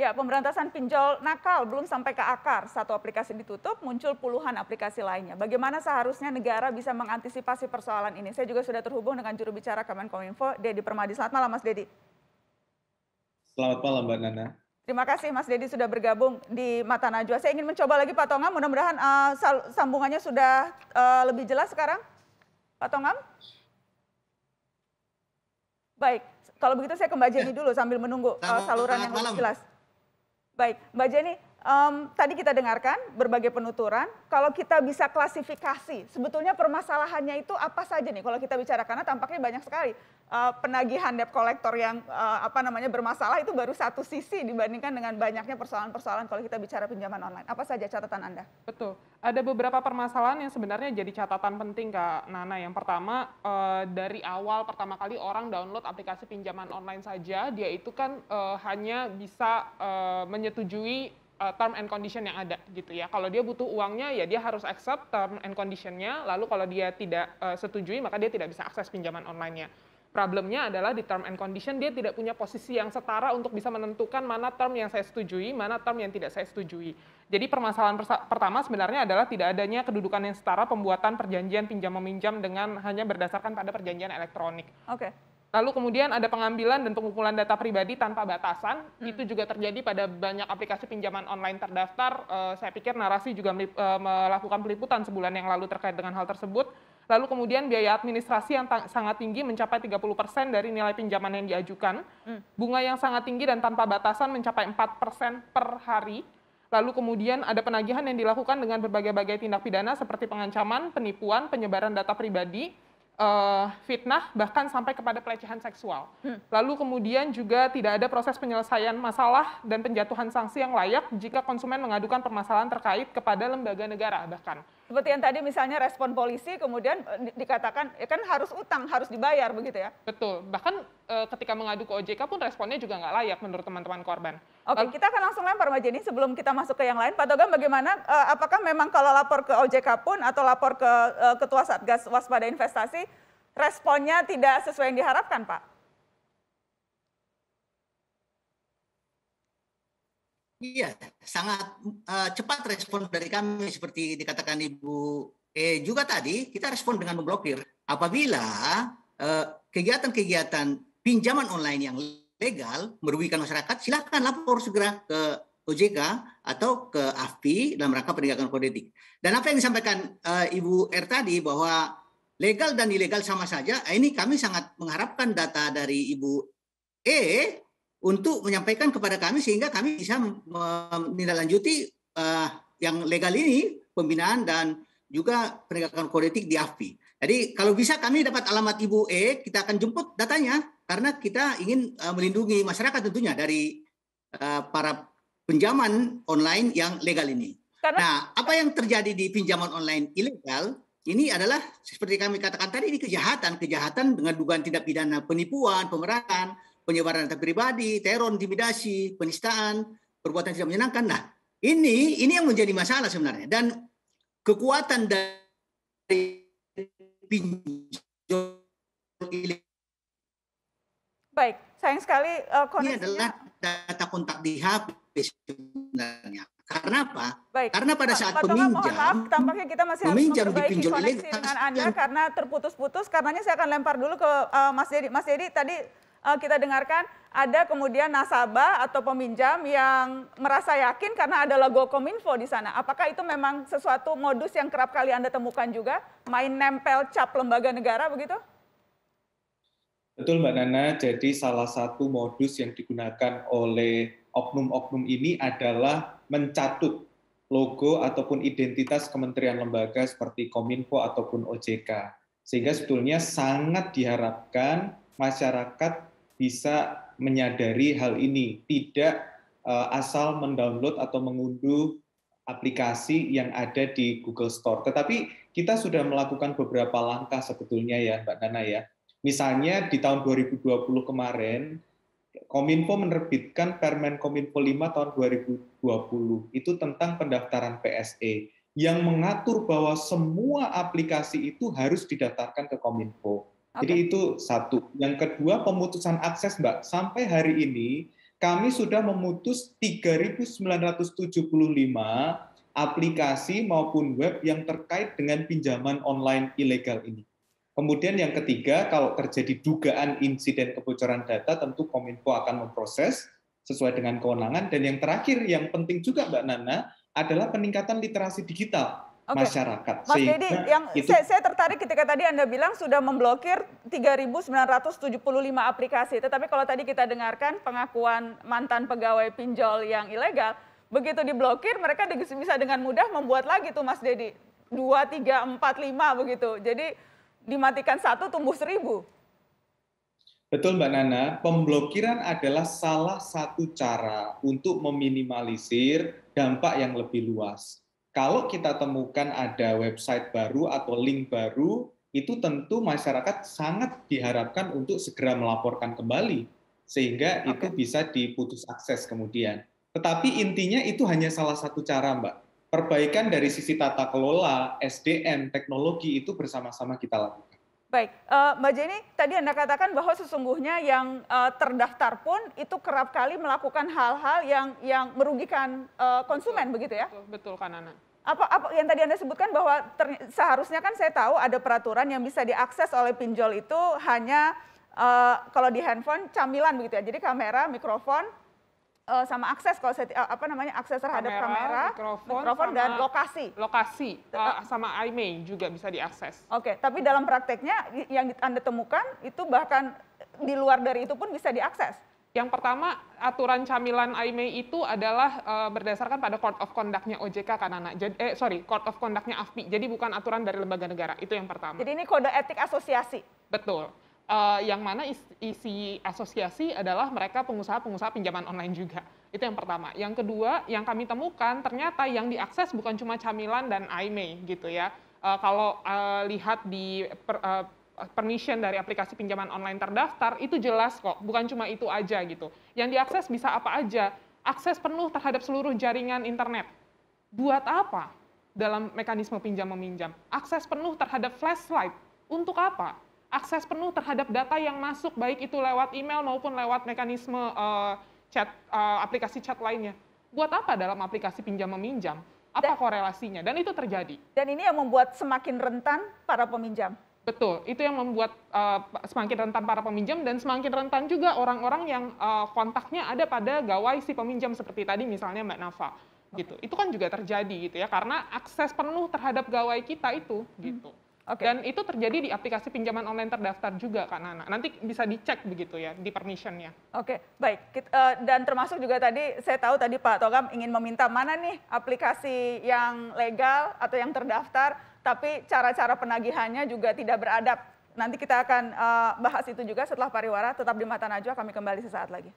Ya, pemberantasan pinjol nakal belum sampai ke akar. Satu aplikasi ditutup, muncul puluhan aplikasi lainnya. Bagaimana seharusnya negara bisa mengantisipasi persoalan ini? Saya juga sudah terhubung dengan juru bicara Kemenkominfo, Dedi Permadi. Selamat malam, Mas Dedi. Selamat malam, Mbak Nana. Terima kasih Mas Dedi sudah bergabung di Mata Najwa. Saya ingin mencoba lagi Pak Tongam, mudah-mudahan uh, sambungannya sudah uh, lebih jelas sekarang. Pak Tongam? Baik, kalau begitu saya ke Mbak Jenny dulu sambil menunggu uh, saluran yang lebih jelas. Baik, Mbak Jenny, um, tadi kita dengarkan berbagai penuturan. Kalau kita bisa klasifikasi, sebetulnya permasalahannya itu apa saja nih? Kalau kita bicara karena tampaknya banyak sekali uh, penagihan debt collector yang uh, apa namanya bermasalah itu baru satu sisi dibandingkan dengan banyaknya persoalan-persoalan kalau kita bicara pinjaman online. Apa saja catatan Anda? Betul. Ada beberapa permasalahan yang sebenarnya jadi catatan penting Kak Nana. Yang pertama uh, dari awal pertama kali orang download aplikasi pinjaman online saja, dia itu kan uh, hanya bisa uh, menyetujui uh, term and condition yang ada gitu ya. Kalau dia butuh uangnya ya dia harus accept term and conditionnya. Lalu kalau dia tidak uh, setujui maka dia tidak bisa akses pinjaman online-nya. Problemnya adalah di term and condition dia tidak punya posisi yang setara untuk bisa menentukan mana term yang saya setujui, mana term yang tidak saya setujui. Jadi permasalahan pertama sebenarnya adalah tidak adanya kedudukan yang setara pembuatan perjanjian pinjam meminjam dengan hanya berdasarkan pada perjanjian elektronik. Oke. Okay. Lalu kemudian ada pengambilan dan pengumpulan data pribadi tanpa batasan. Hmm. Itu juga terjadi pada banyak aplikasi pinjaman online terdaftar. Uh, saya pikir narasi juga uh, melakukan peliputan sebulan yang lalu terkait dengan hal tersebut. Lalu kemudian biaya administrasi yang sangat tinggi mencapai 30% dari nilai pinjaman yang diajukan. Hmm. Bunga yang sangat tinggi dan tanpa batasan mencapai 4% per hari. Lalu kemudian ada penagihan yang dilakukan dengan berbagai-bagai tindak pidana seperti pengancaman, penipuan, penyebaran data pribadi, uh, fitnah bahkan sampai kepada pelecehan seksual. Hmm. Lalu kemudian juga tidak ada proses penyelesaian masalah dan penjatuhan sanksi yang layak jika konsumen mengadukan permasalahan terkait kepada lembaga negara bahkan. Seperti yang tadi misalnya respon polisi kemudian eh, dikatakan ya kan harus utang, harus dibayar begitu ya? Betul. Bahkan e, ketika mengadu ke OJK pun responnya juga nggak layak menurut teman-teman korban. Oke, Lalu, kita akan langsung lempar Mbak Jenny sebelum kita masuk ke yang lain. Pak Togam bagaimana, e, apakah memang kalau lapor ke OJK pun atau lapor ke e, Ketua Satgas Waspada Investasi, responnya tidak sesuai yang diharapkan Pak? Iya, sangat uh, cepat respon dari kami seperti dikatakan Ibu eh juga tadi kita respon dengan memblokir. Apabila kegiatan-kegiatan uh, pinjaman online yang legal merugikan masyarakat, silakan lapor segera ke OJK atau ke AFPI dalam rangka penegakan kode etik. Dan apa yang disampaikan uh, Ibu R tadi bahwa legal dan ilegal sama saja, ini kami sangat mengharapkan data dari Ibu E untuk menyampaikan kepada kami sehingga kami bisa menindaklanjuti uh, yang legal ini pembinaan dan juga penegakan kode etik di AFPI. Jadi kalau bisa kami dapat alamat Ibu E, kita akan jemput datanya karena kita ingin uh, melindungi masyarakat tentunya dari uh, para penjaman online yang legal ini. Karena... Nah, apa yang terjadi di pinjaman online ilegal ini adalah seperti kami katakan tadi ini kejahatan, kejahatan dengan dugaan tindak pidana penipuan, pemerahan, penyebaran data pribadi, teror, intimidasi, penistaan, perbuatan tidak menyenangkan. Nah, ini ini yang menjadi masalah sebenarnya dan kekuatan dari pinjol Baik, sayang sekali uh, Ini adalah data kontak di HP sebenarnya. Karena apa? Baik. Karena pada saat Pak peminjam, maaf, tampaknya kita masih harus memperbaiki koneksi dengan Anda karena terputus-putus. Karenanya saya akan lempar dulu ke uh, Mas Dedi. Mas Dedi tadi kita dengarkan ada kemudian nasabah atau peminjam yang merasa yakin karena ada logo Kominfo di sana. Apakah itu memang sesuatu modus yang kerap kali Anda temukan juga? Main nempel cap lembaga negara begitu? Betul Mbak Nana, jadi salah satu modus yang digunakan oleh oknum-oknum ini adalah mencatut logo ataupun identitas kementerian lembaga seperti Kominfo ataupun OJK. Sehingga sebetulnya sangat diharapkan masyarakat bisa menyadari hal ini, tidak uh, asal mendownload atau mengunduh aplikasi yang ada di Google Store. Tetapi kita sudah melakukan beberapa langkah sebetulnya ya Mbak Nana ya. Misalnya di tahun 2020 kemarin, Kominfo menerbitkan Permen Kominfo 5 tahun 2020 itu tentang pendaftaran PSE yang mengatur bahwa semua aplikasi itu harus didaftarkan ke Kominfo. Okay. Jadi itu satu. Yang kedua pemutusan akses Mbak. Sampai hari ini kami sudah memutus 3.975 aplikasi maupun web yang terkait dengan pinjaman online ilegal ini. Kemudian yang ketiga, kalau terjadi dugaan insiden kebocoran data, tentu Kominfo akan memproses sesuai dengan kewenangan. Dan yang terakhir, yang penting juga Mbak Nana, adalah peningkatan literasi digital okay. masyarakat. Mas Dedi, yang itu... saya, saya tertarik ketika tadi Anda bilang sudah memblokir 3.975 aplikasi. Tetapi kalau tadi kita dengarkan pengakuan mantan pegawai pinjol yang ilegal, begitu diblokir mereka bisa dengan mudah membuat lagi tuh Mas Dedi. 2, 3, 4, 5 begitu. Jadi dimatikan satu tumbuh seribu. Betul Mbak Nana, pemblokiran adalah salah satu cara untuk meminimalisir dampak yang lebih luas kalau kita temukan ada website baru atau link baru, itu tentu masyarakat sangat diharapkan untuk segera melaporkan kembali, sehingga okay. itu bisa diputus akses kemudian. Tetapi intinya itu hanya salah satu cara, Mbak. Perbaikan dari sisi tata kelola, SDM, teknologi itu bersama-sama kita lakukan. Baik, uh, Mbak Jenny, tadi Anda katakan bahwa sesungguhnya yang uh, terdaftar pun itu kerap kali melakukan hal-hal yang yang merugikan uh, konsumen, betul, begitu ya? Betul, betul kan, Nana. Apa, apa yang tadi Anda sebutkan bahwa ter, seharusnya kan saya tahu ada peraturan yang bisa diakses oleh pinjol itu hanya uh, kalau di handphone camilan begitu ya. Jadi kamera, mikrofon, uh, sama akses kalau saya uh, apa namanya akses terhadap kamera, kamera mikrofon, mikrofon dan lokasi. Lokasi uh, sama IMEI juga bisa diakses. Oke, okay, tapi dalam prakteknya yang Anda temukan itu bahkan di luar dari itu pun bisa diakses. Yang pertama, aturan camilan IMEI itu adalah uh, berdasarkan pada Court of Conduct-nya OJK kan anak. Jadi, eh sorry, Court of Conduct-nya AFPI. Jadi bukan aturan dari lembaga negara. Itu yang pertama. Jadi ini kode etik asosiasi. Betul uh, yang mana isi, asosiasi adalah mereka pengusaha-pengusaha pinjaman online juga. Itu yang pertama. Yang kedua, yang kami temukan ternyata yang diakses bukan cuma camilan dan IMEI gitu ya. Uh, kalau uh, lihat di per, uh, permission dari aplikasi pinjaman online terdaftar itu jelas kok, bukan cuma itu aja gitu. Yang diakses bisa apa aja, akses penuh terhadap seluruh jaringan internet. Buat apa? Dalam mekanisme pinjam meminjam, akses penuh terhadap flashlight. Untuk apa? Akses penuh terhadap data yang masuk baik itu lewat email maupun lewat mekanisme uh, chat uh, aplikasi chat lainnya. Buat apa dalam aplikasi pinjam meminjam? Apa dan, korelasinya? Dan itu terjadi. Dan ini yang membuat semakin rentan para peminjam. Betul, itu yang membuat uh, semakin rentan para peminjam dan semakin rentan juga orang-orang yang uh, kontaknya ada pada gawai si peminjam seperti tadi misalnya Mbak Nafa gitu. Itu kan juga terjadi gitu ya karena akses penuh terhadap gawai kita itu gitu. Okay. Dan itu terjadi di aplikasi pinjaman online terdaftar juga kan Nana. Nanti bisa dicek begitu ya di permissionnya. Oke, okay, baik. Uh, dan termasuk juga tadi saya tahu tadi Pak Togam ingin meminta mana nih aplikasi yang legal atau yang terdaftar, tapi cara-cara penagihannya juga tidak beradab. Nanti kita akan uh, bahas itu juga setelah pariwara. Tetap di Mata Najwa, kami kembali sesaat lagi.